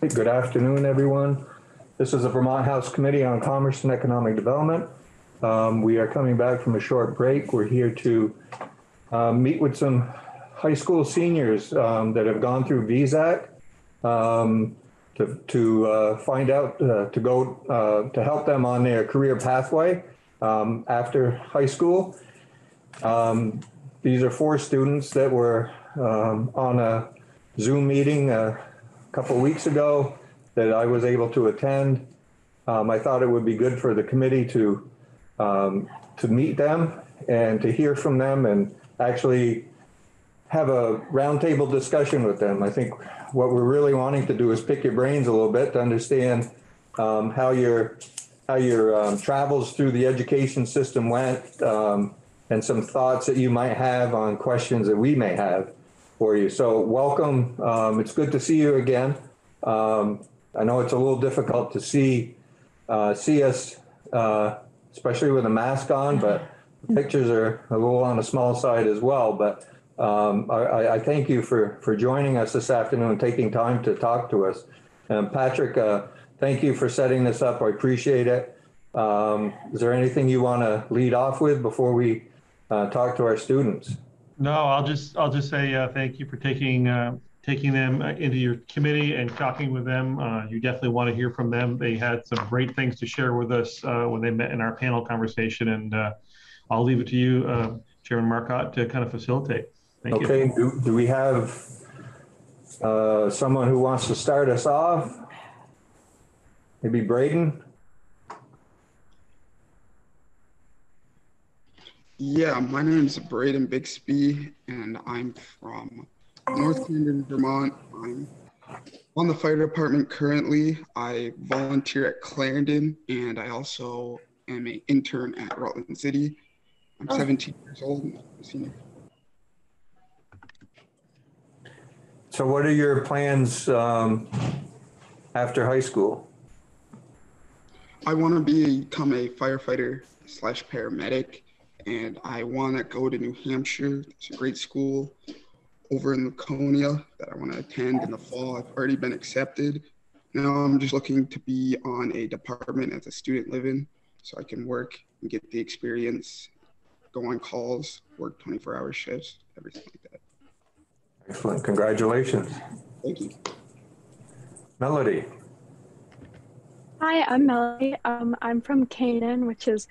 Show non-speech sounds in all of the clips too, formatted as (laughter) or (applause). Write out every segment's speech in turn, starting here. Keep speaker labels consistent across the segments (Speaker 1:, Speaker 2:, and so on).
Speaker 1: Good afternoon, everyone. This is the Vermont House Committee on Commerce and Economic Development. Um, We are coming back from a short break. We're here to uh, meet with some high school seniors um, that have gone through VSAC um, to to uh, find out, uh, to go, uh, to help them on their career pathway um, after high school. Um, These are four students that were um, on a Zoom meeting uh, couple of weeks ago that I was able to attend. Um, I thought it would be good for the committee to, um, to meet them and to hear from them and actually have a roundtable discussion with them. I think what we're really wanting to do is pick your brains a little bit to understand um, how your, how your um, travels through the education system went um, and some thoughts that you might have on questions that we may have for you. So welcome. Um, it's good to see you again. Um, I know it's a little difficult to see uh, see us, uh, especially with a mask on, but pictures are a little on the small side as well. But um, I, I- thank you for for joining us this afternoon, taking time to talk to us. And Patrick, uh, thank you for setting this up. I appreciate it. Um, is there anything you want to lead off with before we uh, talk to our students?
Speaker 2: No, I'll just, I'll just say, uh, thank you for taking, uh, taking them uh, into your committee and talking with them. Uh, you definitely want to hear from them. They had some great things to share with us, uh, when they met in our panel conversation and, uh, I'll leave it to you, Chairman Marcotte, to kind of facilitate. Thank you.
Speaker 1: Okay, do, do we have someone who wants to start us off? Maybe Braden?
Speaker 3: Yeah, my name is Braden Bixby, and I'm from North Clarendon, Vermont. I'm on the fire department currently. I volunteer at Clarendon, and I also am an intern at Rutland City. I'm 17 years old. and I'm a senior.
Speaker 1: So what are your plans um, after high school?
Speaker 3: I want to become a firefighter slash paramedic, and I want to go to New Hampshire. It's a great school over in Laconia that I want to attend in the fall. I've already been accepted. Now I'm just looking to be on a department as a student living so I can work and get the experience, go on calls, work 24 hour shifts, everything like that.
Speaker 1: Excellent, congratulations.
Speaker 3: Thank you.
Speaker 1: Melody?
Speaker 4: Hi, I'm Melody. Um, I'm from Canaan, which is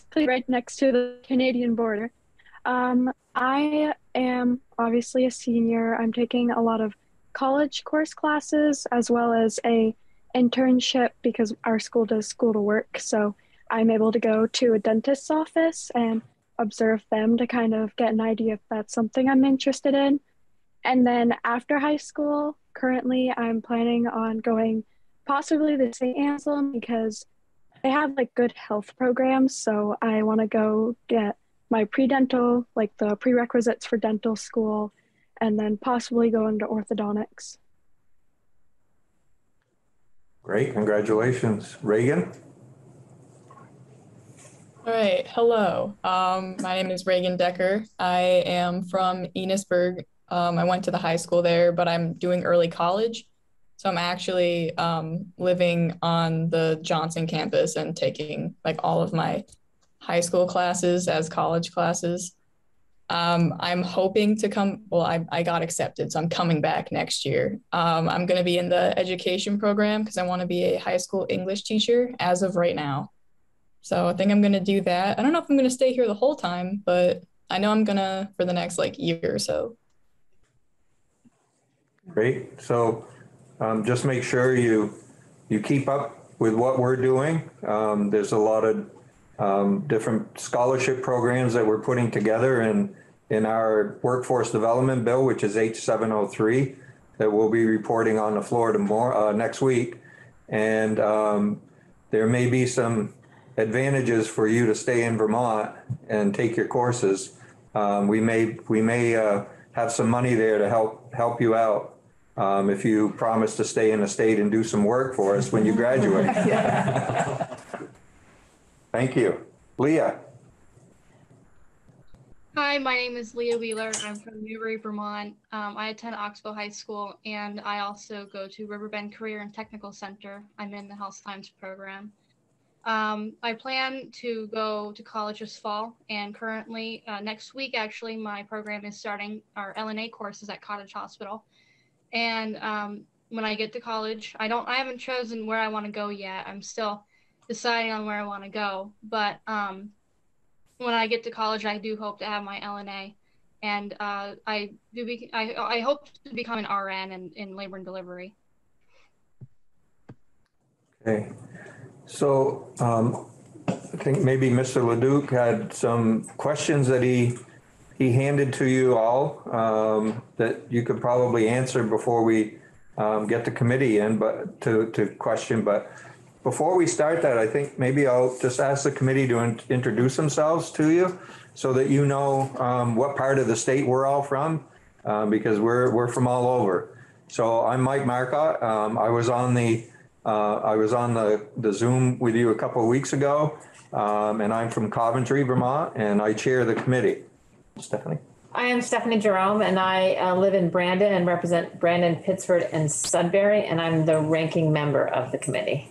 Speaker 4: basically right next to the Canadian border. Um, I am obviously a senior. I'm taking a lot of college course classes as well as a internship because our school does school to work. So I'm able to go to a dentist's office and observe them to kind of get an idea if that's something I'm interested in. And then after high school, currently I'm planning on going possibly the St. Anselm because they have like good health programs. So I want to go get my pre-dental, like the prerequisites for dental school, and then possibly go into orthodontics.
Speaker 1: Great, congratulations. Reagan?
Speaker 5: All right, hello. Um, my name is Reagan Decker. I am from Enosburg. Um, I went to the high school there, but I'm doing early college. So I'm actually um, living on the Johnson campus and taking like all of my high school classes as college classes. Um, I'm hoping to come, well, I, I got accepted, so I'm coming back next year. Um, I'm going to be in the education program because I want to be a high school English teacher as of right now. So I think I'm gonna do that. I don't know if I'm gonna stay here the whole time, but I know I'm gonna for the next like year or so.
Speaker 1: Great, so um, just make sure you, you keep up with what we're doing. Um, There's a lot of um, different scholarship programs that we're putting together in, in our workforce development bill, which is H703, that we'll be reporting on the floor tomorrow, uh, next week. And um, there may be some advantages for you to stay in Vermont and take your courses. Um, we may, we may uh, have some money there to help, help you out. Um, if you promise to stay in the state and do some work for us when you graduate. (laughs) Thank you. Leah?
Speaker 6: Hi, my name is Leah Wheeler. I'm from Newbury, Vermont. Um, I attend Oxbow High School and I also go to Riverbend Career and Technical Center. I'm in the health science program. Um, I plan to go to college this fall and currently uh, next week, actually, my program is starting our LNA courses at Cottage Hospital. And um, when I get to college, I don't, I haven't chosen where I want to go yet. I'm still deciding on where I want to go, but um, when I get to college, I do hope to have my LNA, and uh, I do. Be, I I hope to become an RN in, in labor and delivery.
Speaker 1: Okay, so um, I think maybe Mr. Leduc had some questions that he, he handed to you all um, that you could probably answer before we um, get the committee in, but to, to question, but before we start that, I think maybe I'll just ask the committee to in- introduce themselves to you so that you know um, what part of the state we're all from, uh, because we're, we're from all over. So I'm Mike Marcotte. Um, I was on the, uh, I was on the, the Zoom with you a couple of weeks ago. Um, and I'm from Coventry, Vermont, and I chair the committee. Stephanie?
Speaker 7: I am Stephanie Jerome, and I uh, live in Brandon and represent Brandon, Pittsford, and Sudbury, and I'm the ranking member of the committee.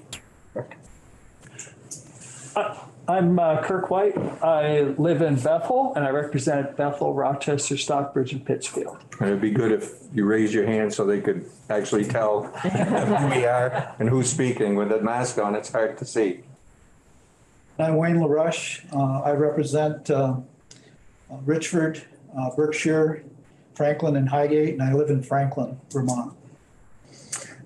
Speaker 8: I'm uh, Kirk White. I live in Bethel and I represent Bethel, Rochester, Stockbridge, and Pittsfield.
Speaker 1: And it'd be good if you raised your hand so they could actually tell (laughs) who we are and who's speaking. With the mask on, it's hard to see.
Speaker 9: I'm Wayne Laroche. Uh, I represent uh, Richford, uh, Berkshire, Franklin, and Highgate, and I live in Franklin, Vermont.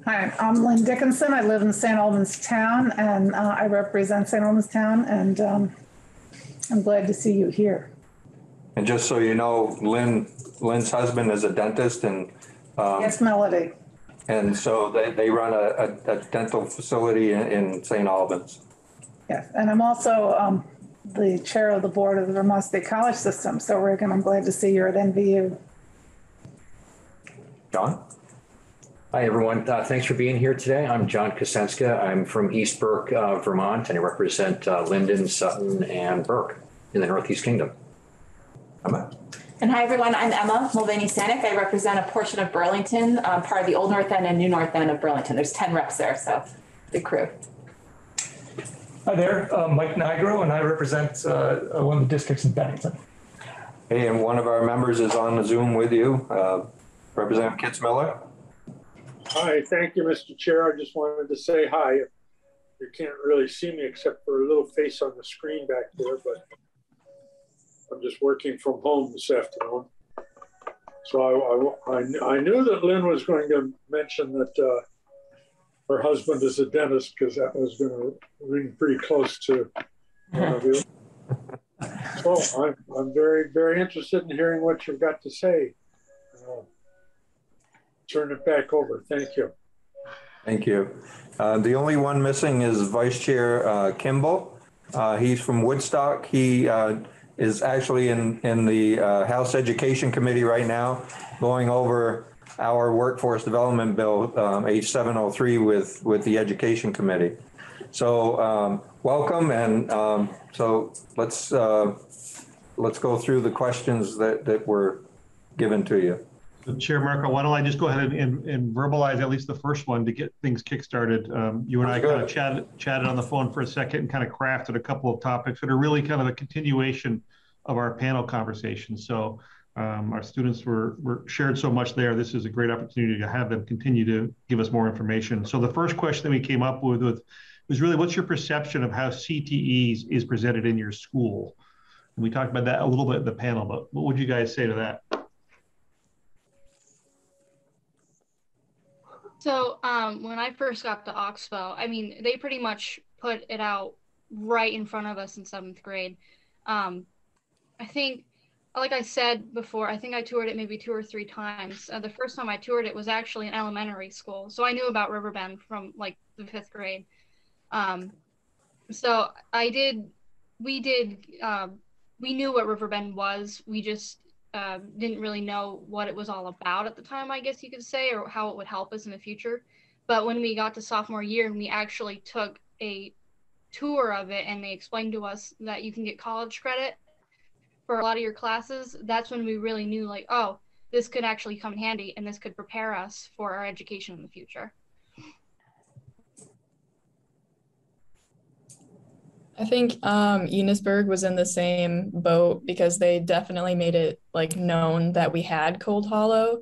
Speaker 10: Hi, I'm Lynn Dickinson. I live in St. Albans Town and uh, I represent St. Albans Town and um, I'm glad to see you here.
Speaker 1: And just so you know, Lynn, Lynn's husband is a dentist and, um,
Speaker 10: Yes, Melody.
Speaker 1: and so they, they run a, a, a dental facility in, in St. Albans.
Speaker 10: Yes, and I'm also um, the chair of the board of the Vermont State College System. So Reagan, I'm glad to see you're at NVU.
Speaker 1: John?
Speaker 11: Hi, everyone. Uh, thanks for being here today. I'm John Kascenska. I'm from East Burke, uh, Vermont, and I represent uh, Lyndon, Sutton, and Burke in the Northeast Kingdom.
Speaker 1: Emma?
Speaker 12: And hi, everyone. I'm Emma Mulvaney Stanak. I represent a portion of Burlington, um, part of the Old North End and New North End of Burlington. There's 10 reps there, so the crew.
Speaker 13: Hi there, uh, Mike Nigro, and I represent uh, one of the districts in Bennington.
Speaker 1: Hey, and one of our members is on the Zoom with you, uh, Representative Kitts Miller.
Speaker 14: Hi, thank you, Mr. Chair. I just wanted to say hi. You can't really see me except for a little face on the screen back there, but I'm just working from home this afternoon. So I, I, I, I knew that Lynn was going to mention that uh, her husband is a dentist because that was going to ring pretty close to one of you. (laughs) So I'm, I'm very, very interested in hearing what you've got to say. Uh, turn it back over. Thank you.
Speaker 1: Thank you. Uh, the only one missing is Vice Chair uh, Kimbell. Uh, he's from Woodstock. He uh, is actually in, in the uh, House Education Committee right now, going over our workforce development bill, um, H703, with, with the Education Committee. So um, welcome, and um, so let's uh, let's go through the questions that, that were given to you.
Speaker 2: Chair Marco, why don't I just go ahead and, and verbalize at least the first one to get things kickstarted? Um, you and I kind of chatted, chatted on the phone for a second and kind of crafted a couple of topics that are really kind of a continuation of our panel conversation. So um, our students were, were shared so much there. This is a great opportunity to have them continue to give us more information. So the first question that we came up with, with was really, what's your perception of how CTEs is presented in your school? And we talked about that a little bit in the panel, but what would you guys say to that?
Speaker 6: So um, when I first got to Oxbow, I mean, they pretty much put it out right in front of us in seventh grade. Um, I think, like I said before, I think I toured it maybe two or three times. Uh, the first time I toured it was actually in elementary school, so I knew about Riverbend from like the fifth grade. Um, so I did, we did, um, we knew what Riverbend was. We just uh, didn't really know what it was all about at the time, I guess you could say, or how it would help us in the future. But when we got to sophomore year and we actually took a tour of it and they explained to us that you can get college credit for a lot of your classes, that's when we really knew like, oh, this could actually come in handy and this could prepare us for our education in the future.
Speaker 5: I think um, Enosburg was in the same boat because they definitely made it like known that we had Cold Hollow.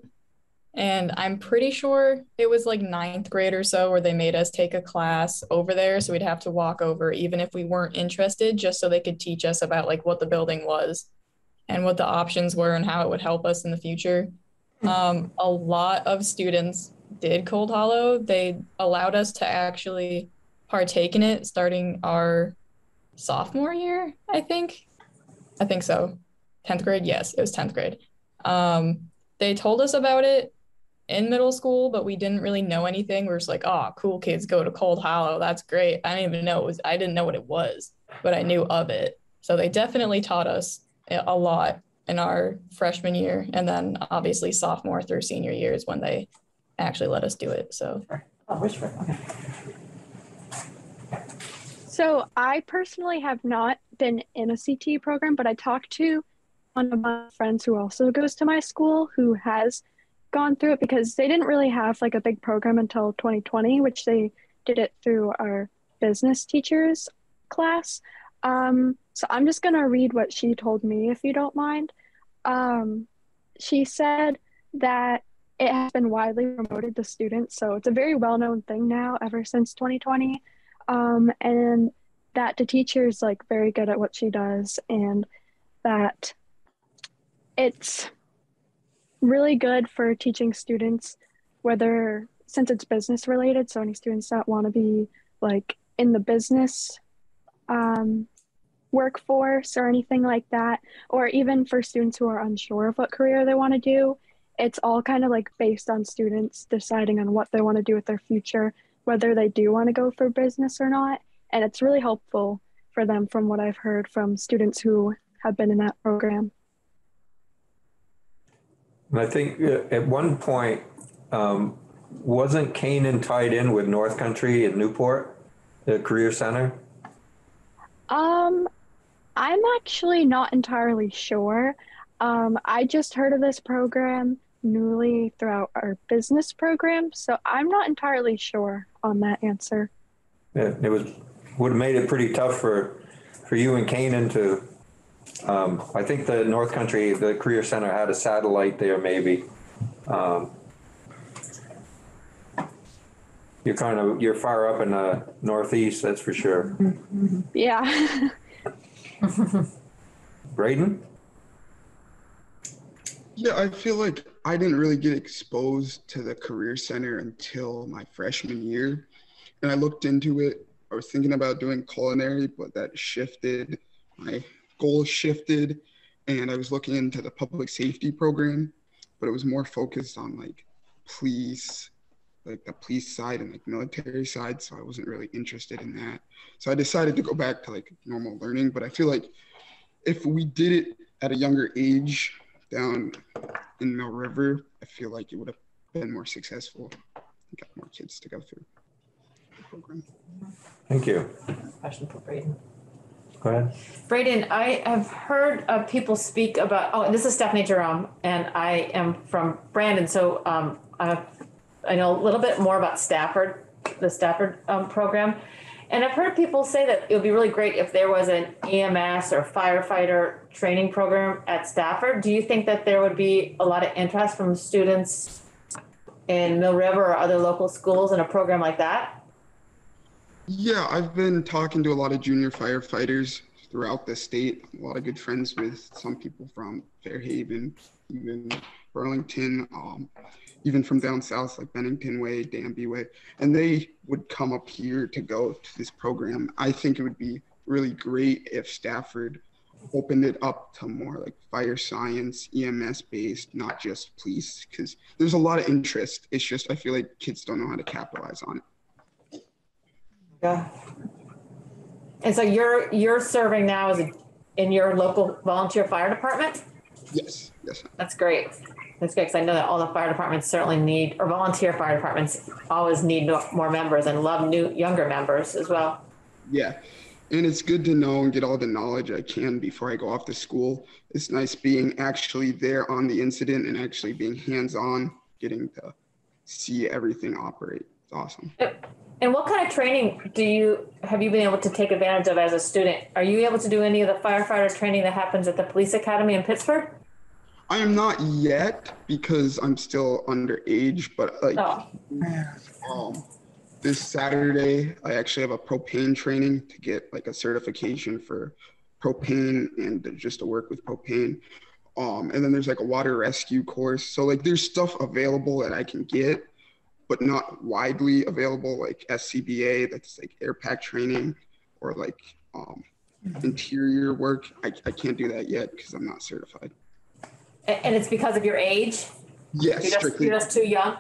Speaker 5: And I'm pretty sure it was like ninth grade or so where they made us take a class over there. So we'd have to walk over even if we weren't interested, just so they could teach us about like what the building was and what the options were and how it would help us in the future. Um, a lot of students did Cold Hollow. They allowed us to actually partake in it starting our sophomore year, I think. I think so. 10th grade? Yes, it was 10th grade. Um, they told us about it in middle school, but we didn't really know anything. We are just like, oh, cool kids go to Cold Hollow. That's great. I didn't even know it was, I didn't know what it was, but I knew of it. So they definitely taught us a lot in our freshman year. And then obviously sophomore through senior years when they actually let us do it. So.
Speaker 7: Oh, Richford, okay.
Speaker 4: So I personally have not been in a CT program, but I talked to one of my friends who also goes to my school who has gone through it because they didn't really have like a big program until 2020, which they did it through our business teachers class. Um, so I'm just gonna read what she told me if you don't mind. Um, she said that it has been widely promoted to students, so it's a very well-known thing now ever since 2020 um, and that the teacher is like very good at what she does and that it's really good for teaching students whether since it's business related so any students that want to be like in the business um, workforce or anything like that or even for students who are unsure of what career they want to do it's all kind of like based on students deciding on what they want to do with their future whether they do want to go for business or not. And it's really helpful for them from what I've heard from students who have been in that program.
Speaker 1: And I think uh, at one point, um, wasn't Canaan tied in with North Country in Newport, the Career Center?
Speaker 4: Um, I'm actually not entirely sure. Um, I just heard of this program newly throughout our business program, so I'm not entirely sure on that answer.
Speaker 1: Yeah, it was would have made it pretty tough for for you and Canaan to. Um, I think the North Country, the Career Center had a satellite there, maybe. Um, you're kind of you're far up in the northeast, that's for sure.
Speaker 4: Yeah. (laughs)
Speaker 1: Braden.
Speaker 3: Yeah, I feel like I didn't really get exposed to the Career Center until my freshman year. And I looked into it. I was thinking about doing culinary, but that shifted. My goals shifted. And I was looking into the public safety program, but it was more focused on like police, like the police side and like military side. So I wasn't really interested in that. So I decided to go back to like normal learning. But I feel like if we did it at a younger age, down in Mill River, I feel like it would have been more successful. Got more kids to go through the program.
Speaker 1: Thank you.
Speaker 7: Question for Braden.
Speaker 1: Go ahead.
Speaker 7: Braden, I have heard of people speak about, oh, and this is Stephanie Jerome, and I am from Brandon, so um, I, I know a little bit more about Stafford, the Stafford um, program. And I've heard people say that it would be really great if there was an EMS or firefighter training program at Stafford. Do you think that there would be a lot of interest from students in Mill River or other local schools in a program like that?
Speaker 3: Yeah, I've been talking to a lot of junior firefighters throughout the state. A lot of good friends with some people from Fairhaven, even Burlington. Um, even from down south, like Bennington Way, Danby Way, and they would come up here to go to this program. I think it would be really great if Stafford opened it up to more like fire science, EMS based, not just police, because there's a lot of interest. It's just I feel like kids don't know how to capitalize on it.
Speaker 7: Yeah. And so you're you're serving now as a, in your local volunteer fire department?
Speaker 3: Yes, yes.
Speaker 7: That's great. That's good because I know that all the fire departments certainly need, or volunteer fire departments always need more members and love new younger members as well.
Speaker 3: Yeah, And it's good to know and get all the knowledge I can before I go off to school. It's nice being actually there on the incident and actually being hands on, getting to see everything operate. It's awesome.
Speaker 7: And what kind of training do you, have you been able to take advantage of as a student? Are you able to do any of the firefighter training that happens at the police academy in Pittsford?
Speaker 3: I am not yet because I'm still underage, but like
Speaker 7: Oh.
Speaker 3: um, this Saturday, I actually have a propane training to get like a certification for propane and just to work with propane. Um, and then there's like a water rescue course. So like there's stuff available that I can get, but not widely available, like SCBA, that's like air pack training, or like um, interior work. I, I can't do that yet because I'm not certified.
Speaker 7: A- And it's because of your age?
Speaker 3: Yes,
Speaker 7: You're just,
Speaker 3: strictly.
Speaker 7: you're just too young?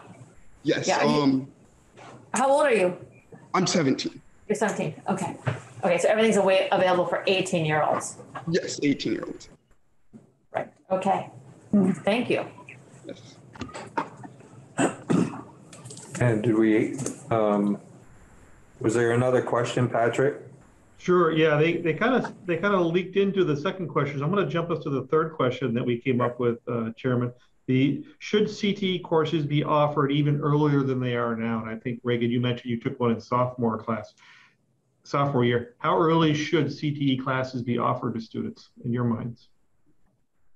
Speaker 3: Yes.
Speaker 7: Yeah, are you-
Speaker 3: Um,
Speaker 7: How old are you?
Speaker 3: I'm 17.
Speaker 7: You're 17, okay. Okay, so everything's away, available for 18 year olds.
Speaker 3: Yes, 18 year olds. Right.
Speaker 7: Okay, thank you.
Speaker 3: Yes.
Speaker 1: And did we, um, was there another question, Patrick?
Speaker 2: Sure, yeah, they, they kind of, they kind of leaked into the second question. So I'm going to jump us to the third question that we came up with, uh, Chairman. The, should CTE courses be offered even earlier than they are now? And I think Reagan, you mentioned you took one in sophomore class, sophomore year. How early should CTE classes be offered to students in your minds?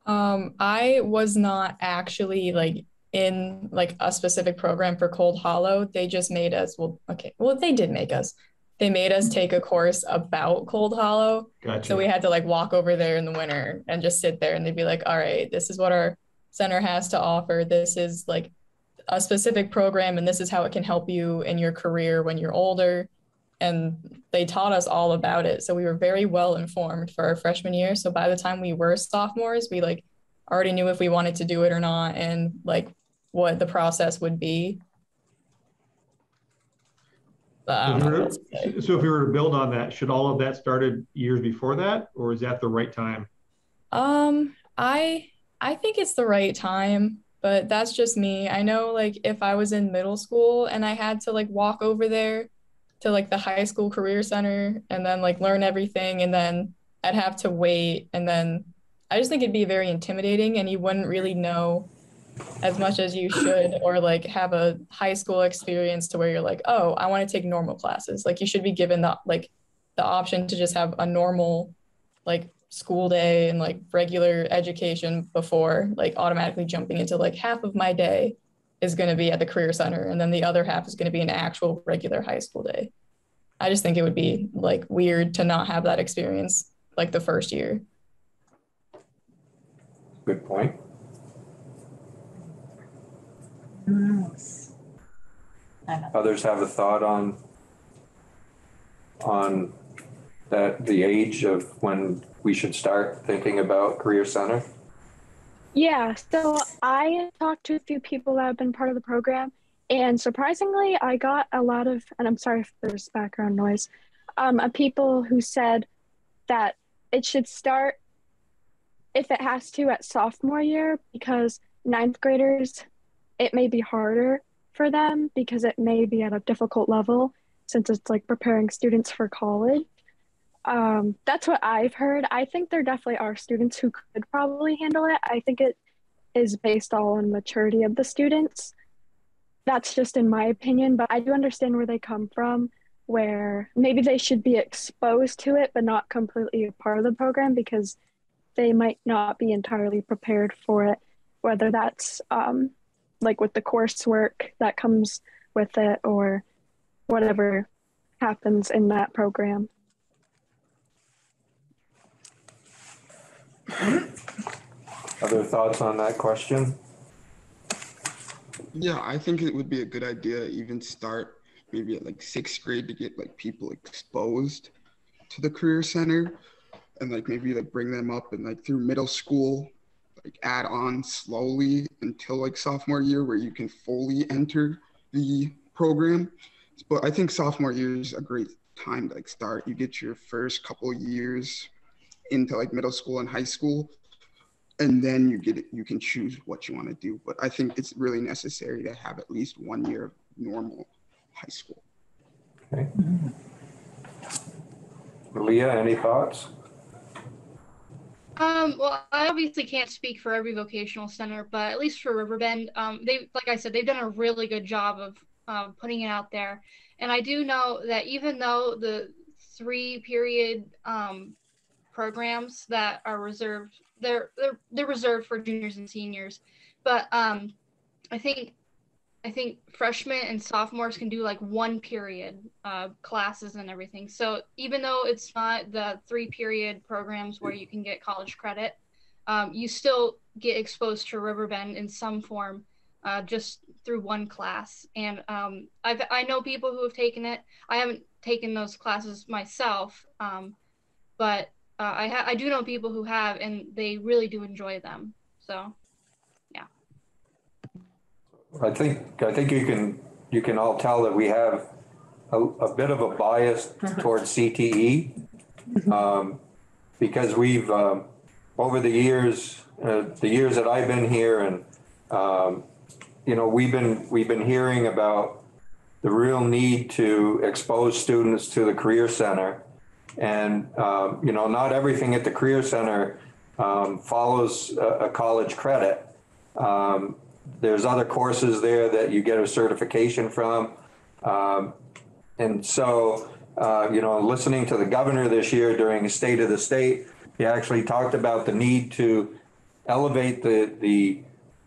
Speaker 5: Um, I was not actually like in like a specific program for Cold Hollow. They just made us, well, okay, well, they did make us. They made us take a course about Cold Hollow.
Speaker 2: Gotcha.
Speaker 5: So we had to like walk over there in the winter and just sit there and they'd be like, all right, this is what our center has to offer. This is like a specific program and this is how it can help you in your career when you're older. And they taught us all about it. So we were very well informed for our freshman year. So by the time we were sophomores, we like already knew if we wanted to do it or not and like what the process would be.
Speaker 2: So if were-
Speaker 5: to.
Speaker 2: So if we were to build on that, should all of that started years before that, or is that the right time?
Speaker 5: Um, I I think it's the right time, but that's just me. I know like if I was in middle school and I had to like walk over there to like the high school career center and then like learn everything and then I'd have to wait and then I just think it'd be very intimidating and you wouldn't really know as much as you should or like have a high school experience to where you're like, "Oh, I want to take normal classes." Like you should be given the like the option to just have a normal like school day and like regular education before like automatically jumping into like half of my day is going to be at the career center and then the other half is going to be an actual regular high school day. I just think it would be like weird to not have that experience like the first year.
Speaker 1: Good point. Others have a thought on, on that, the age of when we should start thinking about career center?
Speaker 4: Yeah, so I talked to a few people that have been part of the program, and surprisingly, I got a lot of, and I'm sorry if there's background noise, um, of people who said that it should start, if it has to, at sophomore year, because ninth graders, it may be harder for them because it may be at a difficult level since it's like preparing students for college. Um, that's what I've heard. I think there definitely are students who could probably handle it. I think it is based all on maturity of the students. That's just in my opinion, but I do understand where they come from, where maybe they should be exposed to it, but not completely a part of the program because they might not be entirely prepared for it, whether that's um, like with the coursework that comes with it or whatever happens in that program. (clears throat)
Speaker 1: Other thoughts on that question?
Speaker 3: Yeah, I think it would be a good idea to even start maybe at like sixth grade to get like people exposed to the career center and like maybe like bring them up and like through middle school like add on slowly until like sophomore year where you can fully enter the program but i think sophomore year is a great time to like start you get your first couple years into like middle school and high school and then you get it you can choose what you want to do but i think it's really necessary to have at least one year of normal high school Okay.
Speaker 1: Leah, any thoughts?
Speaker 6: Um, well, I obviously can't speak for every vocational center, but at least for Riverbend, um, they, like I said, they've done a really good job of um, putting it out there. And I do know that even though the three period um, programs that are reserved, they're, they're they're reserved for juniors and seniors, but um, I think I think freshmen and sophomores can do like one period uh, classes and everything. So even though it's not the three period programs where you can get college credit, um, you still get exposed to Riverbend in some form, uh, just through one class. And um, I've I know people who have taken it. I haven't taken those classes myself, um, but uh, I I do know people who have, and they really do enjoy them. So.
Speaker 1: I think, I think you can, you can all tell that we have a, a bit of a bias towards CTE. Um, because we've, um, over the years, uh, the years that I've been here and, um, you know, we've been, we've been hearing about the real need to expose students to the Career Center. And, um, you know, not everything at the Career Center, um, follows a, a college credit. Um, there's other courses there that you get a certification from. Um, and so, uh, you know, listening to the governor this year during State of the State, he actually talked about the need to elevate the the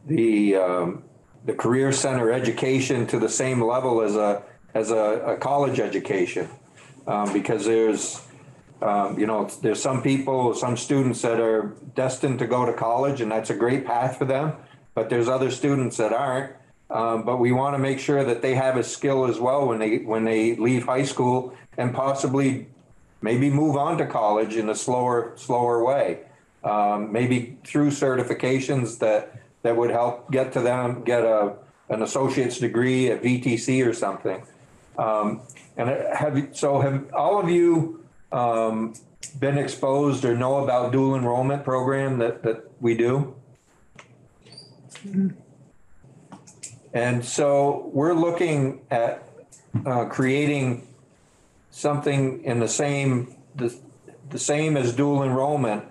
Speaker 1: the um, the career center education to the same level as a as a, a college education, um, because there's um, you know there's some people, some students that are destined to go to college, and that's a great path for them but there's other students that aren't. Um, but we want to make sure that they have a skill as well when they when they leave high school and possibly maybe move on to college in a slower slower way. Um, maybe through certifications that that would help get to them get a an associate's degree at VTC or something. Um, and have so have all of you um, been exposed or know about dual enrollment program that that we do? And so we're looking at uh, creating something in the same, the, the same as dual enrollment,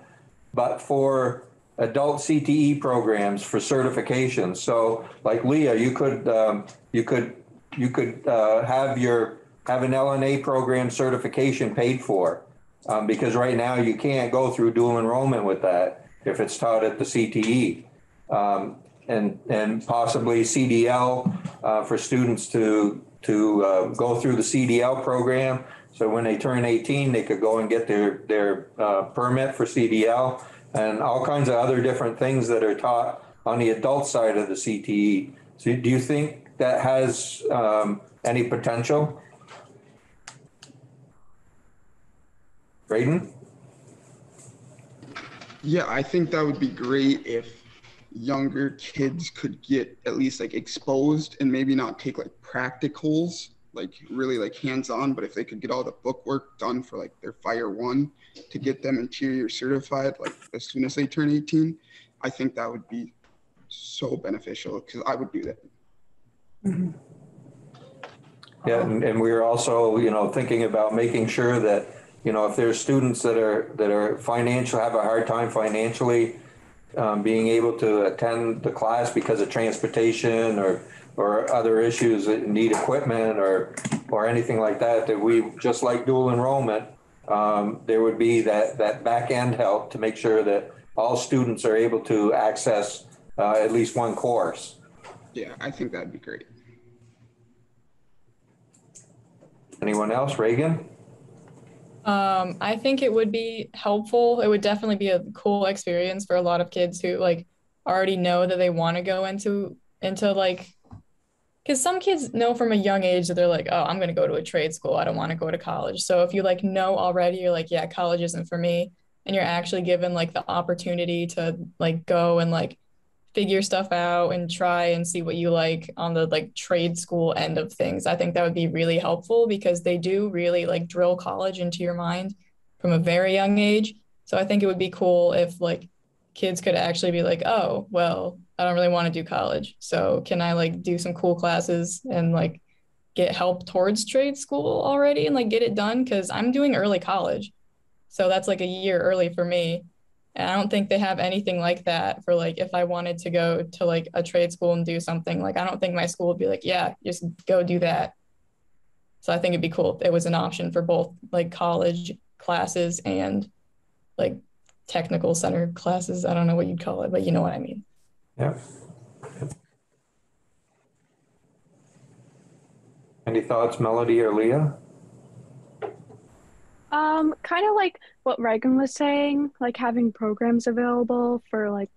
Speaker 1: but for adult CTE programs for certifications. So like Leah, you could, um, you could, you could uh, have your, have an LNA program certification paid for. Um, because right now you can't go through dual enrollment with that if it's taught at the CTE. Um, and, and possibly CDL uh, for students to, to uh, go through the CDL program. So when they turn 18, they could go and get their, their uh, permit for CDL and all kinds of other different things that are taught on the adult side of the CTE. So do you think that has um, any potential? Braden?
Speaker 3: Yeah, I think that would be great if younger kids could get at least like exposed and maybe not take like practicals like really like hands-on but if they could get all the book work done for like their fire one to get them interior certified like as soon as they turn 18 i think that would be so beneficial because i would do that
Speaker 1: mm-hmm. yeah and, and we're also you know thinking about making sure that you know if there's students that are that are financial have a hard time financially um, being able to attend the class because of transportation or or other issues that need equipment or or anything like that that we just like dual enrollment um, there would be that that back end help to make sure that all students are able to access uh, at least one course.
Speaker 3: Yeah i think that'd be great.
Speaker 1: Anyone else? Reagan
Speaker 5: um, I think it would be helpful. It would definitely be a cool experience for a lot of kids who like already know that they want to go into into like because some kids know from a young age that they're like, oh, I'm gonna go to a trade school. I don't want to go to college. So if you like know already, you're like, yeah, college isn't for me, and you're actually given like the opportunity to like go and like figure stuff out and try and see what you like on the like trade school end of things. I think that would be really helpful because they do really like drill college into your mind from a very young age. So I think it would be cool if like kids could actually be like, "Oh, well, I don't really want to do college. So can I like do some cool classes and like get help towards trade school already and like get it done cuz I'm doing early college. So that's like a year early for me. And I don't think they have anything like that for like if I wanted to go to like a trade school and do something. Like I don't think my school would be like, yeah, just go do that. So I think it'd be cool if it was an option for both like college classes and like technical center classes. I don't know what you'd call it, but you know what I mean.
Speaker 1: Yeah. Any thoughts, Melody or Leah?
Speaker 4: Um, kind of like what Reagan was saying, like having programs available for like,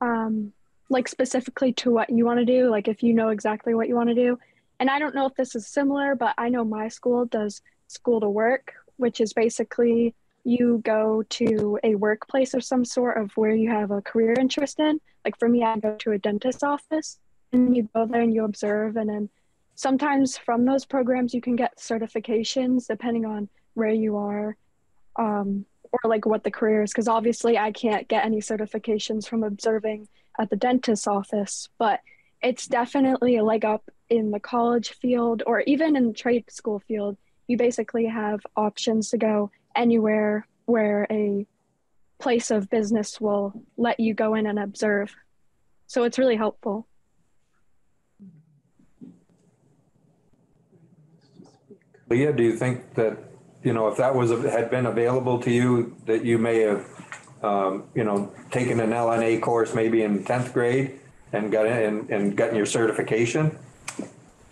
Speaker 4: um, like specifically to what you want to do. Like if you know exactly what you want to do. And I don't know if this is similar, but I know my school does school to work, which is basically you go to a workplace of some sort of where you have a career interest in. Like for me, I go to a dentist office and you go there and you observe. And then sometimes from those programs, you can get certifications depending on where you are um, or like what the career is. Because obviously, I can't get any certifications from observing at the dentist's office, but it's definitely a leg up in the college field or even in the trade school field. You basically have options to go anywhere where a place of business will let you go in and observe. So it's really helpful.
Speaker 1: Leah, do you think that, you know, if that was, had been available to you, that you may have, um, you know, taken an LNA course maybe in 10th grade and got in and, and gotten your certification?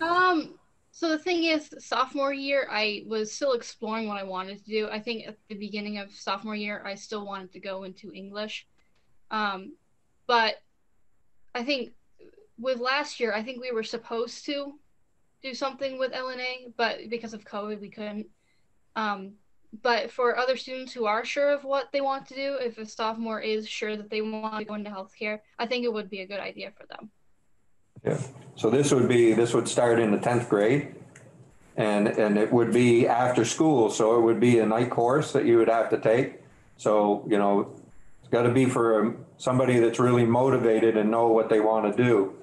Speaker 6: Um, so the thing is, sophomore year, I was still exploring what I wanted to do. I think at the beginning of sophomore year, I still wanted to go into English. Um, but I think with last year, I think we were supposed to do something with LNA, but because of COVID, we couldn't. Um, but for other students who are sure of what they want to do, if a sophomore is sure that they want to go into healthcare, I think it would be a good idea for them.
Speaker 1: Yeah. So this would be, this would start in the 10th grade and, and it would be after school. So it would be a night course that you would have to take. So, you know, it's got to be for um, somebody that's really motivated and know what they want to do.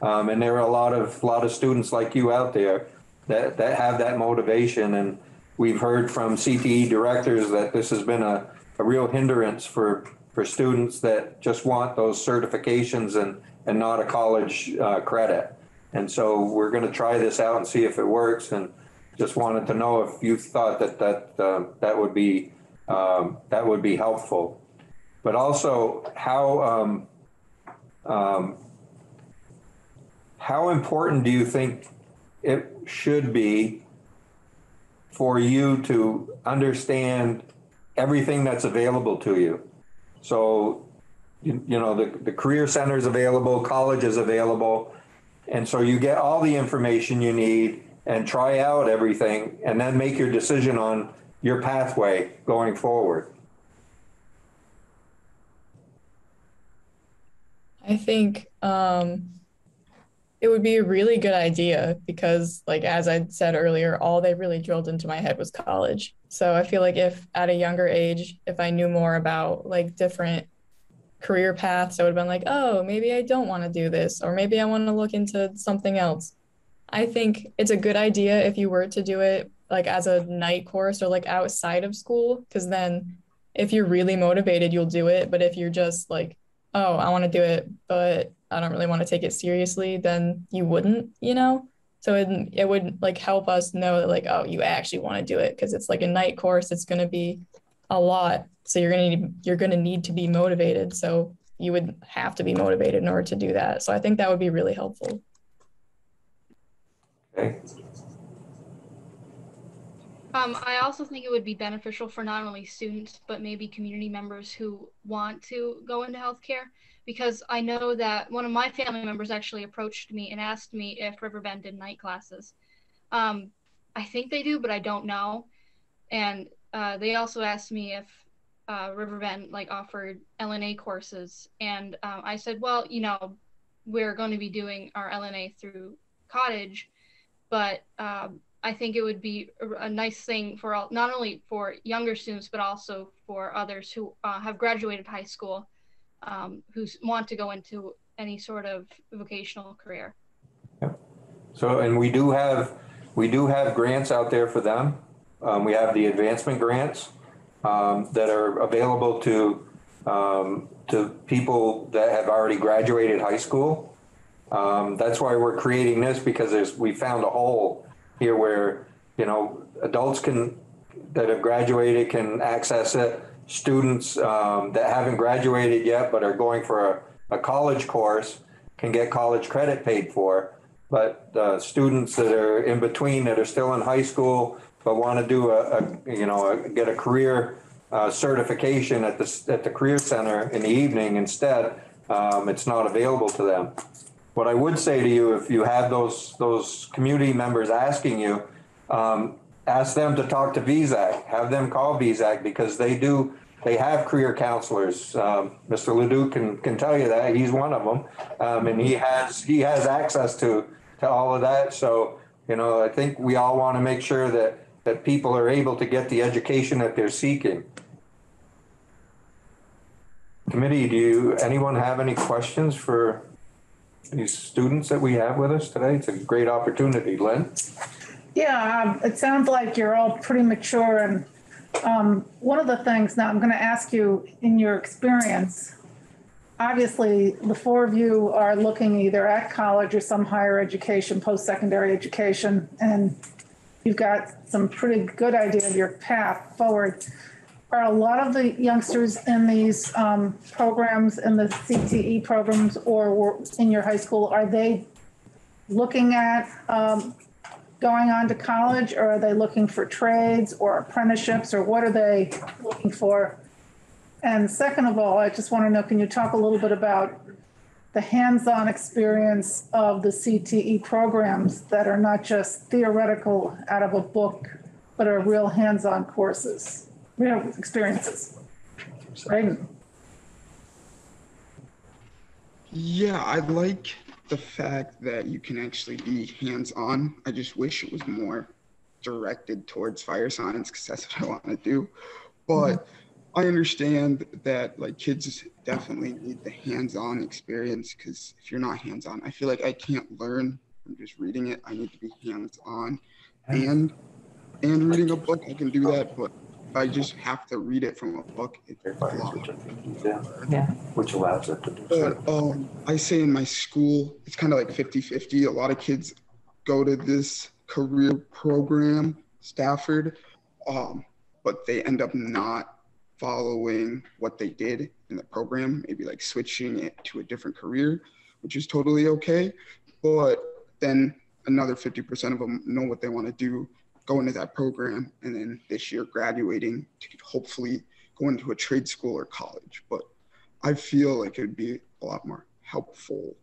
Speaker 1: Um, and there are a lot of, lot of students like you out there that, that have that motivation. And we've heard from CTE directors that this has been a, a real hindrance for, for students that just want those certifications and, and not a college uh, credit. And so we're going to try this out and see if it works. And just wanted to know if you thought that that uh, that would be um, that would be helpful. But also, how um, um, how important do you think it should be for you to understand everything that's available to you? So, you, you know, the, the career center is available, college is available. And so you get all the information you need and try out everything and then make your decision on your pathway going forward.
Speaker 5: I think um, it would be a really good idea because, like, as I said earlier, all they really drilled into my head was college. So I feel like if at a younger age, if I knew more about like different career paths, I would have been like, oh, maybe I don't want to do this, or maybe I want to look into something else. I think it's a good idea if you were to do it like as a night course or like outside of school, because then if you're really motivated, you'll do it. But if you're just like, oh, I want to do it, but I don't really want to take it seriously, then you wouldn't, you know? So it, it would like help us know that like, oh, you actually want to do it because it's like a night course. It's going to be a lot. So you're going to need, you're going to need to be motivated. So you would have to be motivated in order to do that. So I think that would be really helpful.
Speaker 1: Okay.
Speaker 6: Um, I also think it would be beneficial for not only students, but maybe community members who want to go into healthcare. Because I know that one of my family members actually approached me and asked me if Riverbend did night classes. Um, I think they do, but I don't know. And uh, they also asked me if uh, Riverbend like offered LNA courses, and um, I said, well, you know, we're going to be doing our LNA through Cottage, but um, I think it would be a, nice thing for all, not only for younger students, but also for others who uh, have graduated high school, um, who want to go into any sort of vocational career.
Speaker 1: So, and we do have, we do have grants out there for them. Um, we have the advancement grants. um, that are available to, um, to people that have already graduated high school. Um, that's why we're creating this because there's, we found a hole here where, you know, adults can, that have graduated can access it. Students um, that haven't graduated yet but are going for a, a college course can get college credit paid for. But uh, students that are in between that are still in high school but want to do a, a you know a, get a career uh, certification at the at the career center in the evening instead, um, it's not available to them. What I would say to you, if you have those those community members asking you, um, ask them to talk to VSAC. Have them call VSAC because they do. They have career counselors. Um, Mr. Ledoux can can tell you that he's one of them, um, and he has he has access to to all of that. So you know, I think we all want to make sure that that people are able to get the education that they're seeking. Committee, do you anyone have any questions for these students that we have with us today? It's a great opportunity, Lynn.
Speaker 10: Yeah, um, it sounds like you're all pretty mature and um, one of the things now I'm going to ask you in your experience, obviously the four of you are looking either at college or some higher education, post-secondary education, and you've got some pretty good idea of your path forward. Are a lot of the youngsters in these um, programs, in the CTE programs, or in your high school, are they looking at um, going on to college, or are they looking for trades or apprenticeships, or what are they looking for? And second of all, I just want to know, can you talk a little bit about the hands-on experience of the CTE programs that are not just theoretical out of a book, but are real hands-on courses, real experiences. Right?
Speaker 3: Yeah, I'd like the fact that you can actually be hands-on. I just wish it was more directed towards fire science because that's what I want to do. But mm-hmm. I understand that like kids definitely need the hands-on experience because if you're not hands-on, I feel like I can't learn from just reading it. I need to be hands-on and and reading a book. I can do that, but I just have to read it from a book. It's
Speaker 1: yeah. yeah. Which allows it to do
Speaker 3: but, um, I say in my school, it's kind of like 50 50. A lot of kids go to this career program, Stafford, um, but they end up not following what they did in the program, maybe like switching it to a different career, which is totally okay. But then another 50% of them know what they want to do go into that program and then this year graduating to hopefully go into a trade school or college. But I feel like it would be a lot more helpful.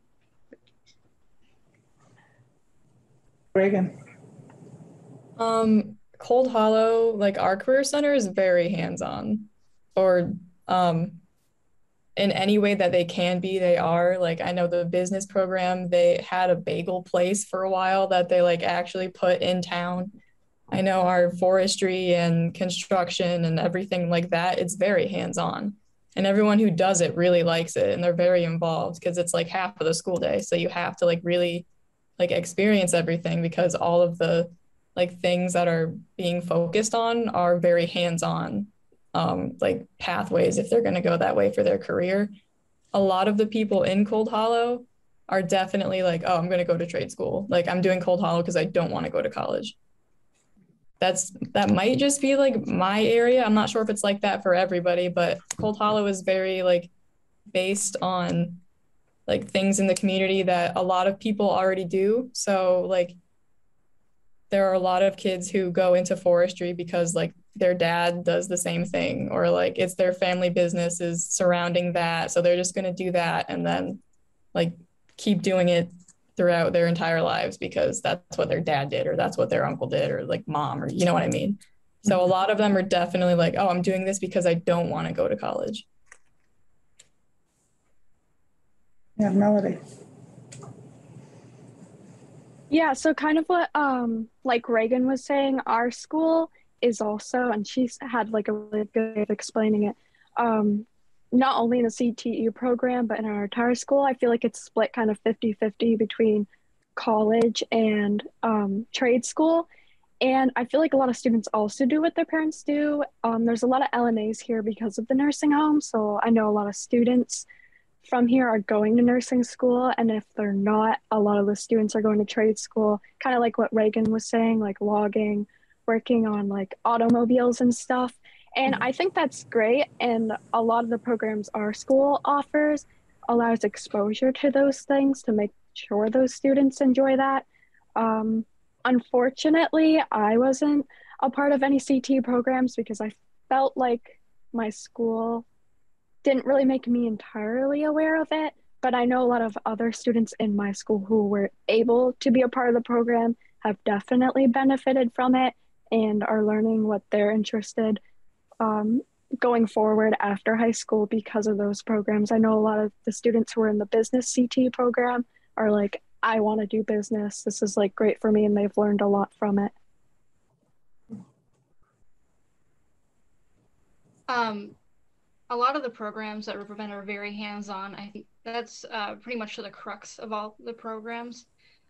Speaker 10: Reagan.
Speaker 5: Um, Cold Hollow, like our career center is very hands-on or um in any way that they can be they are like i know the business program they had a bagel place for a while that they like actually put in town I know our forestry and construction and everything like that, it's very hands on. And everyone who does it really likes it and they're very involved because it's like half of the school day. So you have to like really like experience everything because all of the like things that are being focused on are very hands on um, like pathways if they're going to go that way for their career. A lot of the people in Cold Hollow are definitely like, oh, I'm going to go to trade school. Like I'm doing Cold Hollow because I don't want to go to college that's that might just be like my area. I'm not sure if it's like that for everybody, but Cold Hollow is very like based on like things in the community that a lot of people already do. So like there are a lot of kids who go into forestry because like their dad does the same thing or like it's their family business is surrounding that. So they're just going to do that and then like keep doing it throughout their entire lives because that's what their dad did or that's what their uncle did or like mom or you know what I mean. So a lot of them are definitely like, oh, I'm doing this because I don't want to go to college.
Speaker 10: Yeah, Melody.
Speaker 4: Yeah, so kind of what um like Reagan was saying, our school is also, and she's had like a really good way of explaining it. Um, not only in the CTE program, but in our entire school, I feel like it's split kind of 50 50 between college and um, trade school. and I feel like a lot of students also do what their parents do. Um, there's a lot of LNAs here because of the nursing home. So I know a lot of students from here are going to nursing school. And if they're not, a lot of the students are going to trade school, kind of like what Reagan was saying, like logging, working on like automobiles and stuff. And I think that's great. And a lot of the programs our school offers allows exposure to those things to make sure those students enjoy that. Um, unfortunately, I wasn't a part of any CT programs because I felt like my school didn't really make me entirely aware of it. But I know a lot of other students in my school who were able to be a part of the program have definitely benefited from it and are learning what they're interested um, going forward after high school because of those programs. I know a lot of the students who are in the business CT program are like, I want to do business. This is like great for me, and they've learned a lot from it.
Speaker 6: Um, a lot of the programs at Riverbend are very hands-on. I think that's uh, pretty much the crux of all the programs.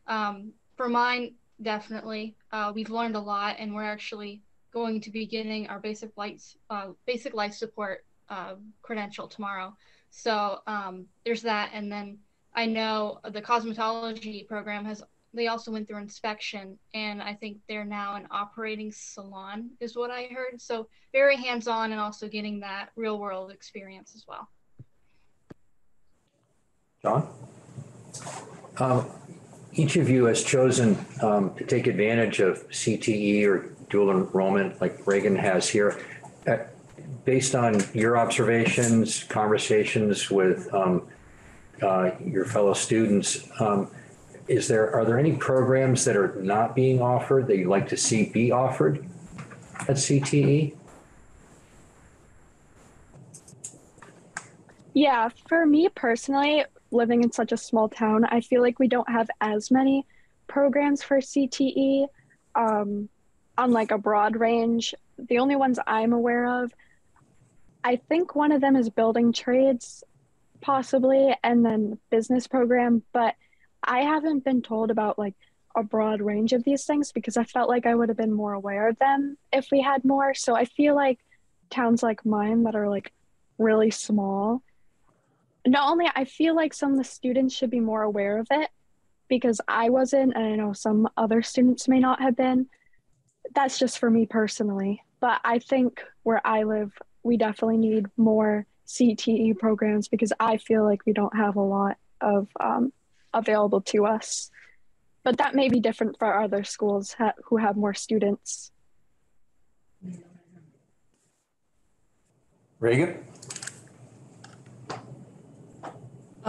Speaker 6: Um, for mine, definitely, uh, we've learned a lot, and we're actually going to be getting our basic life uh, basic life support uh, credential tomorrow. So um, there's that, and then I know the cosmetology program has they also went through inspection and I think they're now an operating salon is what I heard. So very hands-on and also getting that real world experience as well.
Speaker 11: John? Um, each of you has chosen um, to take advantage of CTE or dual enrollment like Reagan has here. Uh, based on your observations, conversations with um, uh, your fellow students, um, is there are there any programs that are not being offered that you'd like to see be offered at CTE?
Speaker 4: Yeah, for me personally, living in such a small town, I feel like we don't have as many programs for CTE um, on like a broad range. The only ones I'm aware of, I think one of them is building trades, possibly, and then business program, but I haven't been told about like a broad range of these things because I felt like I would have been more aware of them if we had more. So I feel like towns like mine that are like really small, not only I feel like some of the students should be more aware of it because I wasn't, and I know some other students may not have been. That's just for me personally. But I think where I live, we definitely need more CTE programs because I feel like we don't have a lot of um, available to us. But that may be different for other schools ha- who have more students.
Speaker 11: Reagan?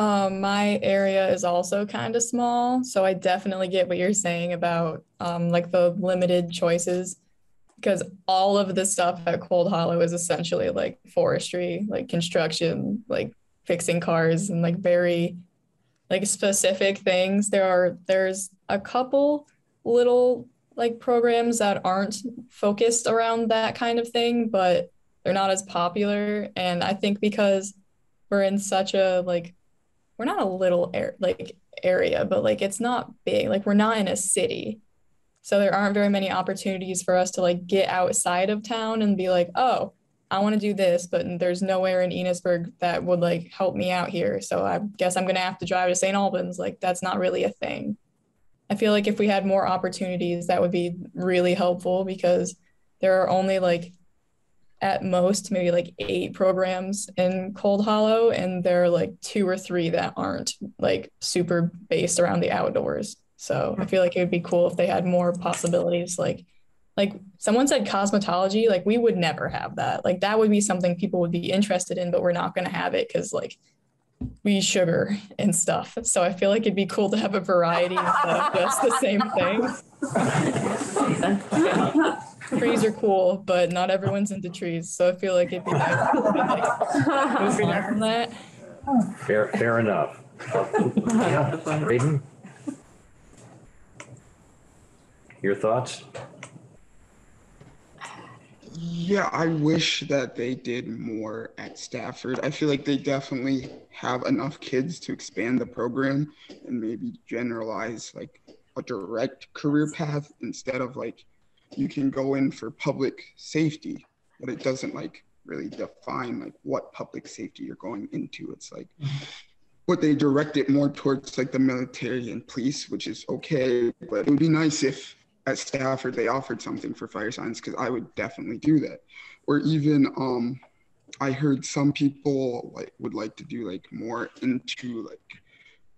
Speaker 5: Um, my area is also kind of small, so I definitely get what you're saying about um, like the limited choices because all of the stuff at Cold Hollow is essentially like forestry, like construction, like fixing cars and like very like specific things. There are there's a couple little like programs that aren't focused around that kind of thing, but they're not as popular. And I think because we're in such a like we're not a little air like area, but like it's not big. Like we're not in a city. So there aren't very many opportunities for us to like get outside of town and be like, oh, I want to do this, but there's nowhere in Enosburg that would like help me out here. So I guess I'm gonna have to drive to St. Albans. Like that's not really a thing. I feel like if we had more opportunities, that would be really helpful because there are only like at most maybe like eight programs in Cold Hollow, and there are like two or three that aren't like super based around the outdoors. So I feel like it would be cool if they had more possibilities. Like, like someone said cosmetology, like we would never have that. Like that would be something people would be interested in, but we're not going to have it because like we sugar and stuff. So I feel like it'd be cool to have a variety of just the same thing. (laughs) trees are cool, but not everyone's into trees. So I feel like it'd be nice to like move from that.
Speaker 11: Fair, fair enough. (laughs) Yeah, Braden? Your thoughts?
Speaker 3: Yeah, I wish that they did more at Stafford. I feel like they definitely have enough kids to expand the program and maybe generalize like a direct career path instead of like you can go in for public safety, but it doesn't like really define like what public safety you're going into. It's like but they direct it more towards like the military and police, which is okay. But it would be nice if at Stafford they offered something for fire science because I would definitely do that. Or even um, I heard some people like would like to do like more into like